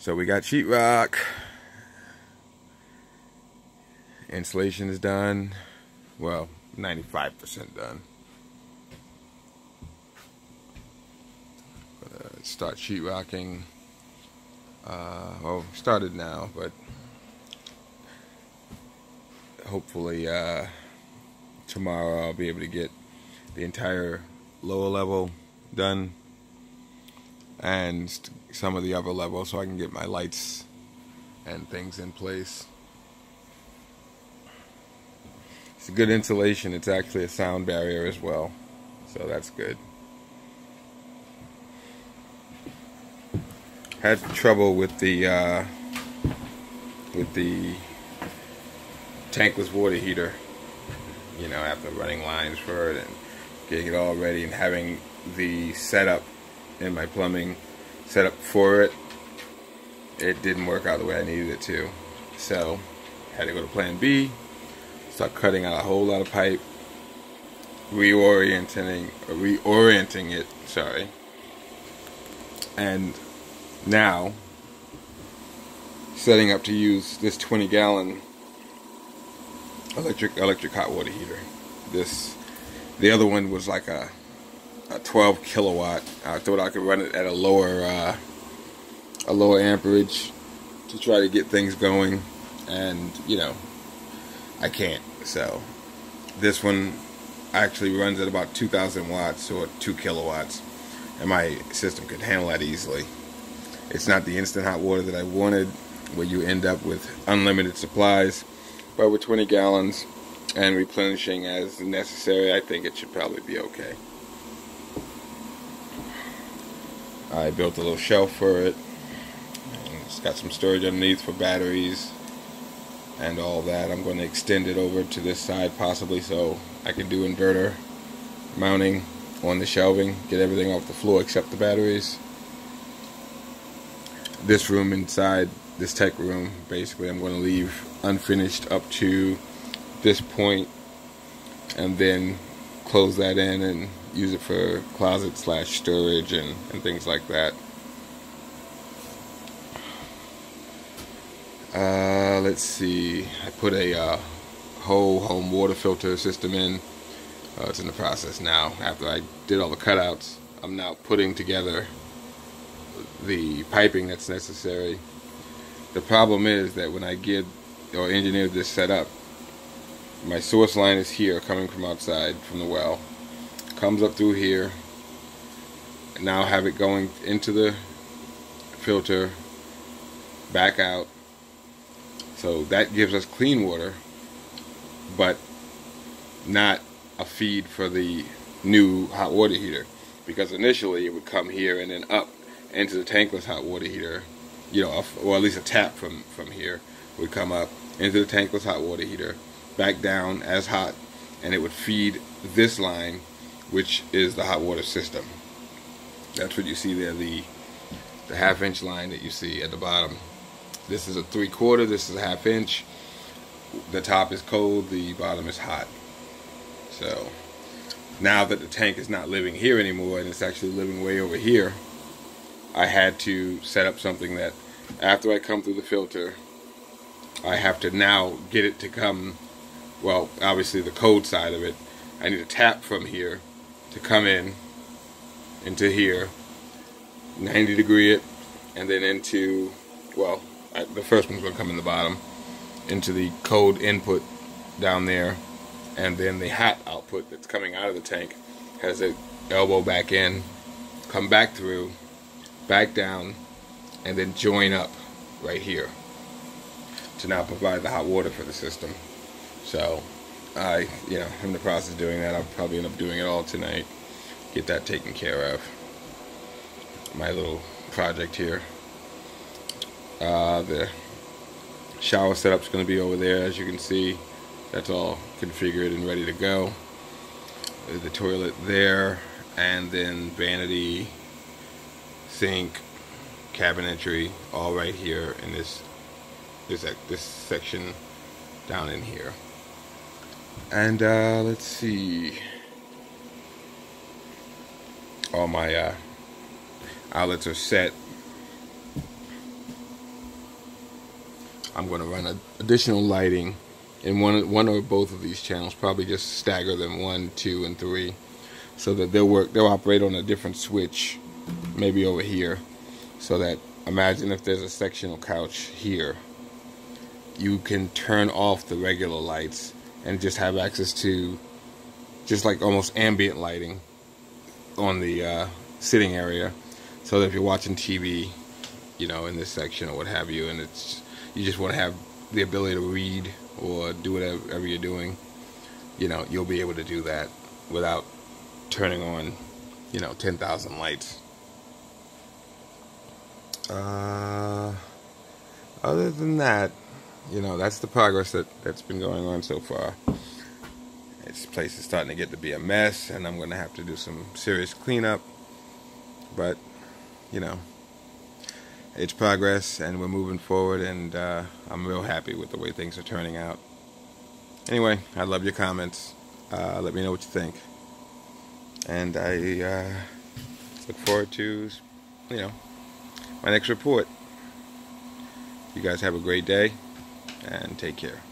So we got sheetrock. Insulation is done. Well, 95% done. Uh, start sheetrocking. Uh, well, started now, but hopefully uh, tomorrow I'll be able to get the entire lower level done and some of the other level so I can get my lights and things in place. It's a good insulation. It's actually a sound barrier as well. So that's good. Had trouble with the uh, with the tankless water heater. You know, after running lines for it and getting it all ready and having the setup in my plumbing set up for it, it didn't work out the way I needed it to. So, had to go to plan B, start cutting out a whole lot of pipe, reorienting, reorienting it, sorry. And now, setting up to use this 20 gallon electric electric hot water heater. This the other one was like a a 12 kilowatt. I thought I could run it at a lower uh, a lower amperage to try to get things going, and you know I can't. So this one actually runs at about 2,000 watts or 2 kilowatts, and my system could handle that easily. It's not the instant hot water that I wanted, where you end up with unlimited supplies, but with 20 gallons and replenishing as necessary, I think it should probably be okay. I built a little shelf for it. It's got some storage underneath for batteries and all that. I'm going to extend it over to this side possibly so I can do inverter mounting on the shelving, get everything off the floor except the batteries. This room inside, this tech room, basically I'm going to leave unfinished up to this point and then close that in and use it for closet slash storage and, and things like that. Uh, let's see. I put a uh, whole home water filter system in. Uh, it's in the process now. After I did all the cutouts, I'm now putting together the piping that's necessary. The problem is that when I get or engineer this set up, my source line is here coming from outside from the well. Comes up through here. Now have it going into the filter back out. So that gives us clean water but not a feed for the new hot water heater. Because initially it would come here and then up into the tankless hot water heater you know or at least a tap from from here would come up into the tankless hot water heater back down as hot and it would feed this line which is the hot water system. That's what you see there, the the half inch line that you see at the bottom. This is a three quarter, this is a half inch. The top is cold, the bottom is hot. So now that the tank is not living here anymore and it's actually living way over here, I had to set up something that after I come through the filter, I have to now get it to come, well, obviously the cold side of it. I need a tap from here to come in into here 90 degree it and then into well I, the first one's going to come in the bottom into the cold input down there and then the hot output that's coming out of the tank has a elbow back in come back through back down and then join up right here to now provide the hot water for the system so I, you know, I'm in the process of doing that. I'll probably end up doing it all tonight. Get that taken care of. My little project here. Uh, the shower setup's going to be over there, as you can see. That's all configured and ready to go. The toilet there, and then vanity, sink, cabinetry, all right here in this this this section down in here. And uh, let's see. All my uh, outlets are set. I'm going to run a, additional lighting in one one or both of these channels. Probably just stagger them one, two, and three, so that they'll work. They'll operate on a different switch, maybe over here, so that imagine if there's a sectional couch here, you can turn off the regular lights and just have access to just like almost ambient lighting on the uh, sitting area. So that if you're watching TV you know in this section or what have you and it's you just want to have the ability to read or do whatever you're doing you know you'll be able to do that without turning on you know 10,000 lights. Uh, other than that you know that's the progress that that's been going on so far. This place is starting to get to be a mess and I'm going to have to do some serious cleanup. But you know it's progress and we're moving forward and uh, I'm real happy with the way things are turning out. Anyway I love your comments. Uh, let me know what you think. And I uh, look forward to you know my next report. You guys have a great day and take care